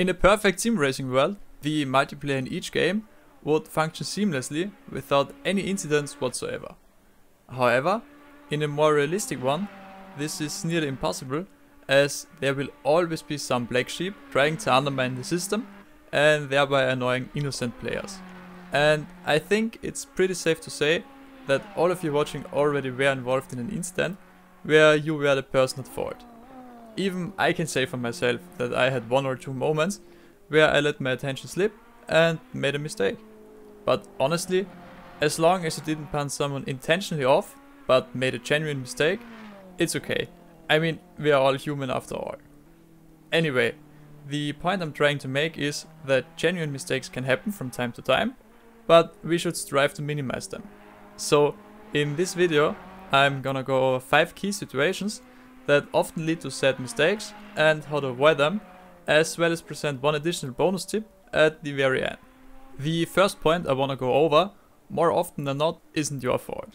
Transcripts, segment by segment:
In a perfect sim racing world, the multiplayer in each game would function seamlessly without any incidents whatsoever. However, in a more realistic one, this is nearly impossible as there will always be some black sheep trying to undermine the system and thereby annoying innocent players. And I think it's pretty safe to say that all of you watching already were involved in an incident where you were the person at fault. Even I can say for myself that I had one or two moments where I let my attention slip and made a mistake. But honestly, as long as you didn't punch someone intentionally off, but made a genuine mistake, it's okay. I mean, we are all human after all. Anyway, the point I'm trying to make is that genuine mistakes can happen from time to time, but we should strive to minimize them. So, in this video, I'm gonna go over 5 key situations that often lead to sad mistakes and how to avoid them, as well as present one additional bonus tip at the very end. The first point I wanna go over, more often than not, isn't your fault.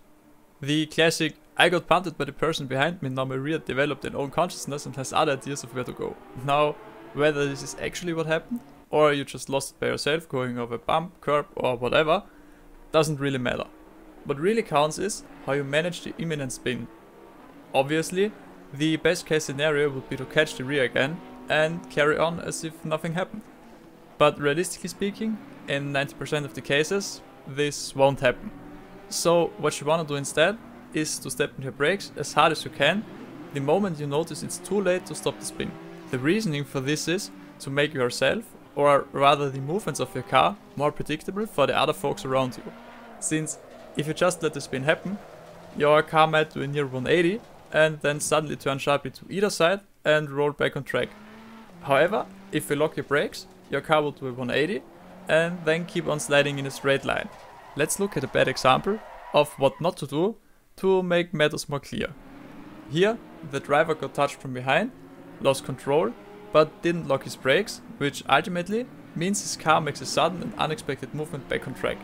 The classic I got punted by the person behind me, now my rear developed an own consciousness and has other ideas of where to go. Now, whether this is actually what happened, or you just lost it by yourself going over a bump, curb or whatever, doesn't really matter. What really counts is how you manage the imminent spin. Obviously, the best case scenario would be to catch the rear again and carry on as if nothing happened. But realistically speaking, in 90% of the cases, this won't happen. So what you wanna do instead is to step on your brakes as hard as you can the moment you notice it's too late to stop the spin. The reasoning for this is to make yourself, or rather the movements of your car, more predictable for the other folks around you. Since if you just let the spin happen, your car might do a near 180 and then suddenly turn sharply to either side and roll back on track. However, if you lock your brakes, your car will do a 180 and then keep on sliding in a straight line. Let's look at a bad example of what not to do to make matters more clear. Here, the driver got touched from behind, lost control, but didn't lock his brakes, which ultimately means his car makes a sudden and unexpected movement back on track.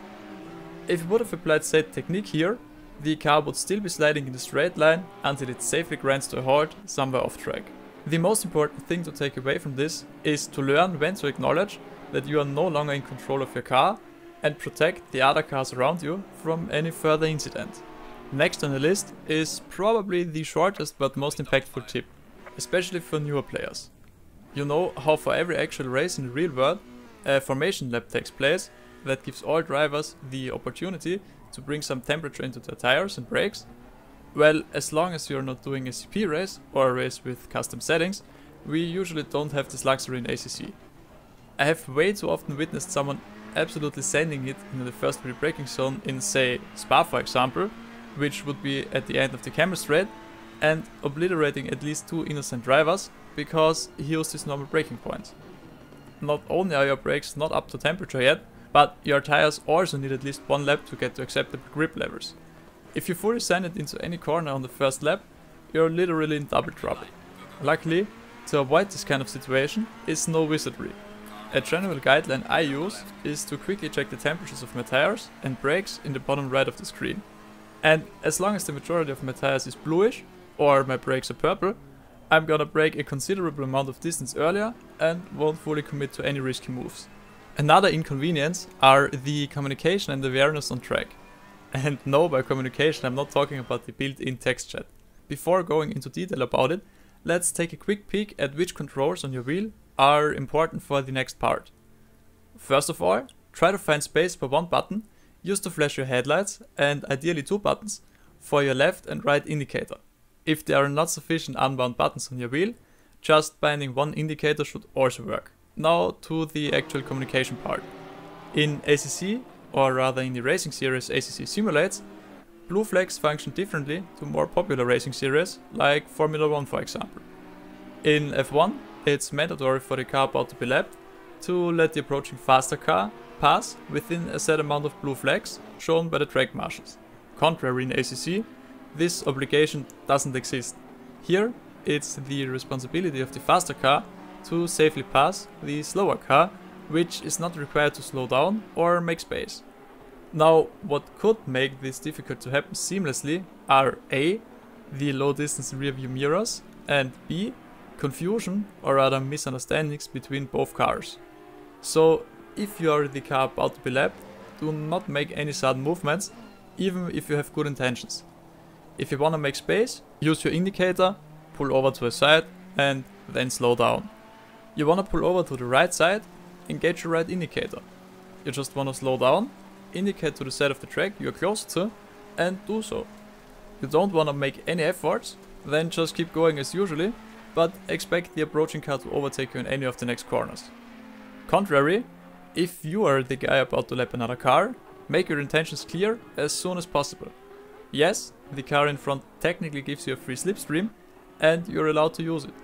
If he would have applied said technique here, the car would still be sliding in a straight line until it safely grinds to a halt somewhere off track. The most important thing to take away from this is to learn when to acknowledge that you are no longer in control of your car and protect the other cars around you from any further incident. Next on the list is probably the shortest but most impactful tip, especially for newer players. You know how for every actual race in the real world, a formation lap takes place that gives all drivers the opportunity to bring some temperature into their tires and brakes? Well, as long as you're not doing a CP race or a race with custom settings, we usually don't have this luxury in ACC. I have way too often witnessed someone absolutely sending it in the first braking zone in say Spa for example, which would be at the end of the Kemmel straight, and obliterating at least two innocent drivers because he used his normal braking point. Not only are your brakes not up to temperature yet, but your tires also need at least one lap to get to acceptable grip levels. If you fully send it into any corner on the first lap, you're literally in double trouble. Luckily, to avoid this kind of situation is no wizardry. A general guideline I use is to quickly check the temperatures of my tires and brakes in the bottom right of the screen. And as long as the majority of my tires is bluish, or my brakes are purple, I'm gonna brake a considerable amount of distance earlier and won't fully commit to any risky moves. Another inconvenience are the communication and awareness on track. And no, by communication I'm not talking about the built-in text chat. Before going into detail about it, let's take a quick peek at which controls on your wheel are important for the next part. First of all, try to find space for one button, use to flash your headlights and ideally two buttons for your left and right indicator. If there are not sufficient unbound buttons on your wheel, just binding one indicator should also work. Now to the actual communication part. In ACC, or rather in the racing series ACC Simulates, blue flags function differently to more popular racing series, like Formula 1 for example. In F1, it's mandatory for the car about to be lapped to let the approaching faster car pass within a set amount of blue flags shown by the track marshals. Contrary in ACC, this obligation doesn't exist. Here, it's the responsibility of the faster car to safely pass the slower car, which is not required to slow down or make space. Now, what could make this difficult to happen seamlessly are A. The low distance rear view mirrors and B. confusion or rather misunderstandings between both cars. So if you are the car about to be lapped, do not make any sudden movements, even if you have good intentions. If you wanna make space, use your indicator, pull over to a side and then slow down. You wanna pull over to the right side, engage your right indicator. You just wanna slow down, indicate to the side of the track you're close to and do so. You don't wanna make any efforts, then just keep going as usually, but expect the approaching car to overtake you in any of the next corners. Contrary, if you are the guy about to lap another car, make your intentions clear as soon as possible. Yes, the car in front technically gives you a free slipstream, and you're allowed to use it.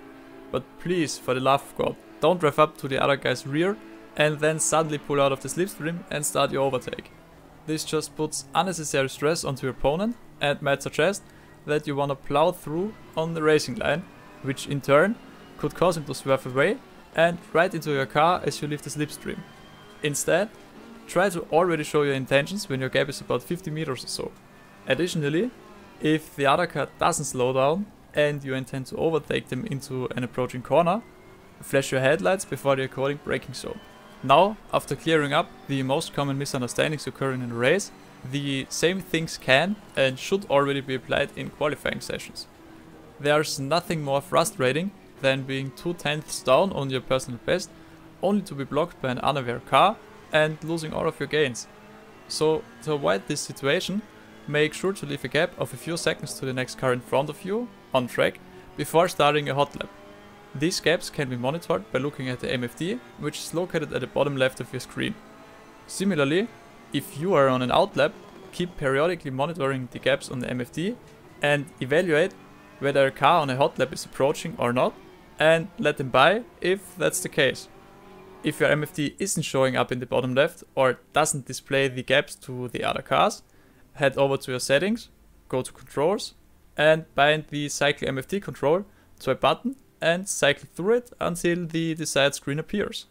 But please, for the love of God, don't drive up to the other guy's rear and then suddenly pull out of the slipstream and start your overtake. This just puts unnecessary stress onto your opponent and might suggest that you wanna plow through on the racing line, which in turn could cause him to swerve away and right into your car as you leave the slipstream. Instead, try to already show your intentions when your gap is about 50 meters or so. Additionally, if the other car doesn't slow down and you intend to overtake them into an approaching corner, flash your headlights before the according braking zone. Now, after clearing up the most common misunderstandings occurring in a race, the same things can and should already be applied in qualifying sessions. There's nothing more frustrating than being 2 tenths down on your personal best only to be blocked by an unaware car and losing all of your gains. So to avoid this situation, make sure to leave a gap of a few seconds to the next car in front of you, on track, before starting a hot lap. These gaps can be monitored by looking at the MFD, which is located at the bottom left of your screen. Similarly, if you are on an outlap, keep periodically monitoring the gaps on the MFD and evaluate whether a car on a hot lap is approaching or not and let them by if that's the case. If your MFD isn't showing up in the bottom left or doesn't display the gaps to the other cars, head over to your settings, go to controls and bind the cycle MFD control to a button and cycle through it until the desired screen appears.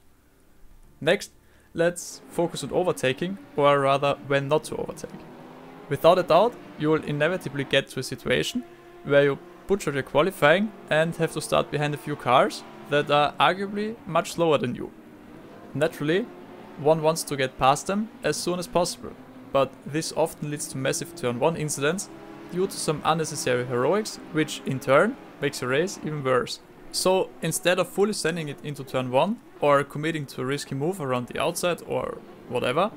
Next, let's focus on overtaking, or rather when not to overtake. Without a doubt, you will inevitably get to a situation where you butcher your qualifying and have to start behind a few cars that are arguably much slower than you. Naturally, one wants to get past them as soon as possible, but this often leads to massive turn 1 incidents due to some unnecessary heroics, which in turn makes your race even worse. So instead of fully sending it into turn 1 or committing to a risky move around the outside or whatever,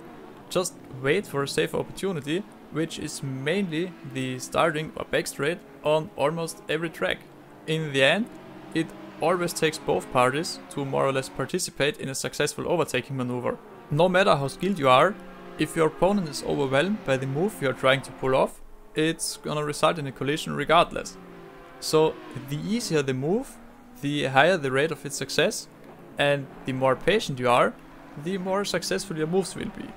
just wait for a safer opportunity, which is mainly the starting or back straight on almost every track. In the end, it always takes both parties to more or less participate in a successful overtaking maneuver. No matter how skilled you are, if your opponent is overwhelmed by the move you are trying to pull off, it's gonna result in a collision regardless. So the easier the move, the higher the rate of its success, and the more patient you are, the more successful your moves will be.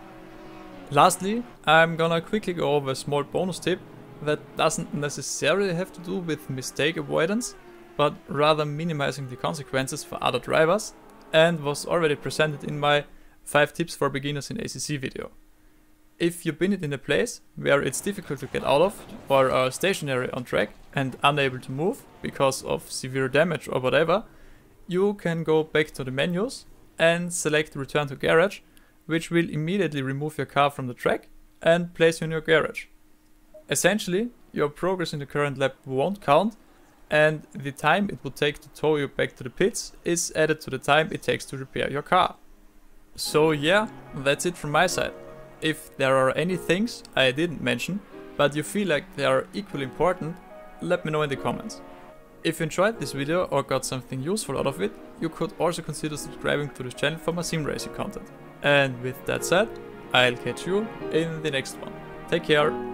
Lastly, I'm gonna quickly go over a small bonus tip that doesn't necessarily have to do with mistake avoidance, but rather minimizing the consequences for other drivers, and was already presented in my 5 tips for beginners in ACC video. If you've been in a place where it's difficult to get out of, or are stationary on track and unable to move because of severe damage or whatever, you can go back to the menus and select return to garage, which will immediately remove your car from the track and place you in your garage. Essentially, your progress in the current lap won't count and the time it would take to tow you back to the pits is added to the time it takes to repair your car. So yeah, that's it from my side. If there are any things I didn't mention, but you feel like they are equally important, let me know in the comments. If you enjoyed this video or got something useful out of it, you could also consider subscribing to this channel for more sim racing content. And with that said, I'll catch you in the next one. Take care!